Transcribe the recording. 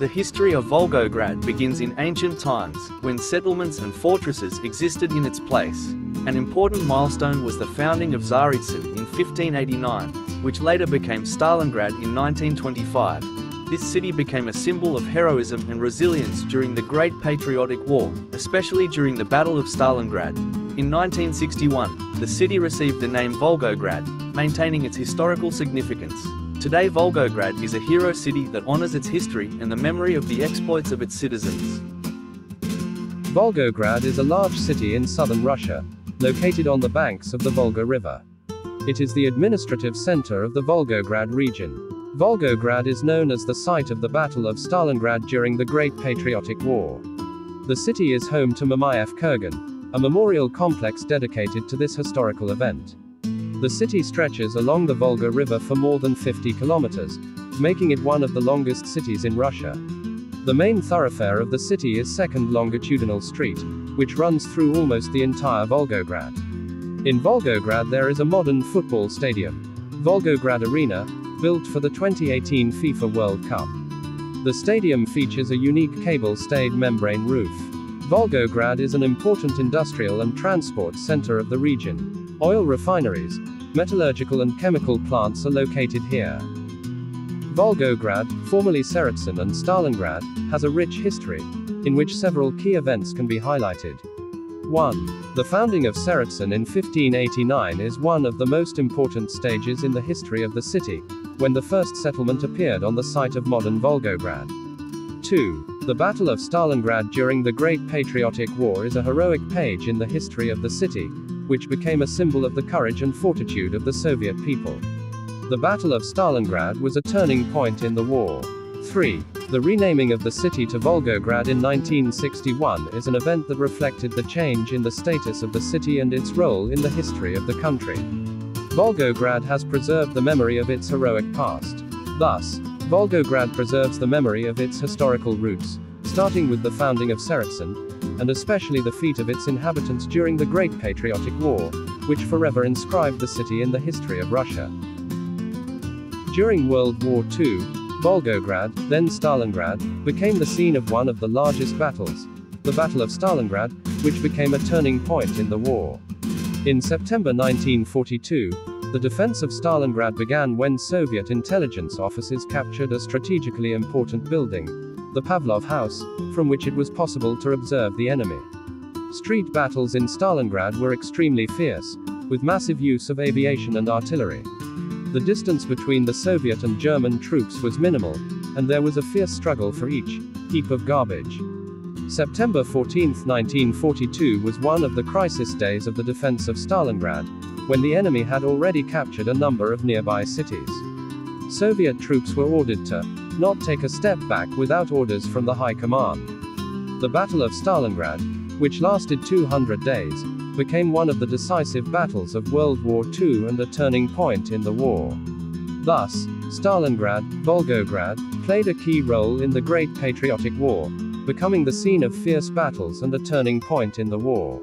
The history of Volgograd begins in ancient times, when settlements and fortresses existed in its place. An important milestone was the founding of Tsaritsyn in 1589, which later became Stalingrad in 1925. This city became a symbol of heroism and resilience during the Great Patriotic War, especially during the Battle of Stalingrad. In 1961, the city received the name Volgograd, maintaining its historical significance. Today Volgograd is a hero city that honors its history and the memory of the exploits of its citizens. Volgograd is a large city in southern Russia, located on the banks of the Volga River. It is the administrative center of the Volgograd region. Volgograd is known as the site of the Battle of Stalingrad during the Great Patriotic War. The city is home to Mamayev Kurgan, a memorial complex dedicated to this historical event. The city stretches along the Volga River for more than 50 kilometers, making it one of the longest cities in Russia. The main thoroughfare of the city is Second Longitudinal Street, which runs through almost the entire Volgograd. In Volgograd there is a modern football stadium, Volgograd Arena, built for the 2018 FIFA World Cup. The stadium features a unique cable-stayed membrane roof. Volgograd is an important industrial and transport center of the region. Oil refineries, metallurgical and chemical plants are located here. Volgograd, formerly Tsaritsyn and Stalingrad, has a rich history, in which several key events can be highlighted. 1. The founding of Tsaritsyn in 1589 is one of the most important stages in the history of the city, when the first settlement appeared on the site of modern Volgograd. 2. The Battle of Stalingrad during the Great Patriotic War is a heroic page in the history of the city, which became a symbol of the courage and fortitude of the Soviet people. The Battle of Stalingrad was a turning point in the war. 3. The renaming of the city to Volgograd in 1961 is an event that reflected the change in the status of the city and its role in the history of the country. Volgograd has preserved the memory of its heroic past. Thus, Volgograd preserves the memory of its historical roots, starting with the founding of Tsaritsyn, and especially the feat of its inhabitants during the Great Patriotic War, which forever inscribed the city in the history of Russia. During World War II, Volgograd, then Stalingrad, became the scene of one of the largest battles, the Battle of Stalingrad, which became a turning point in the war. In September 1942, the defense of Stalingrad began when Soviet intelligence officers captured a strategically important building, the Pavlov House, from which it was possible to observe the enemy. Street battles in Stalingrad were extremely fierce, with massive use of aviation and artillery. The distance between the Soviet and German troops was minimal, and there was a fierce struggle for each heap of garbage. September 14, 1942 was one of the crisis days of the defense of Stalingrad, when the enemy had already captured a number of nearby cities. Soviet troops were ordered to not take a step back without orders from the High Command. The Battle of Stalingrad, which lasted 200 days, became one of the decisive battles of World War II and a turning point in the war. Thus, Stalingrad, Volgograd, played a key role in the Great Patriotic War, becoming the scene of fierce battles and a turning point in the war.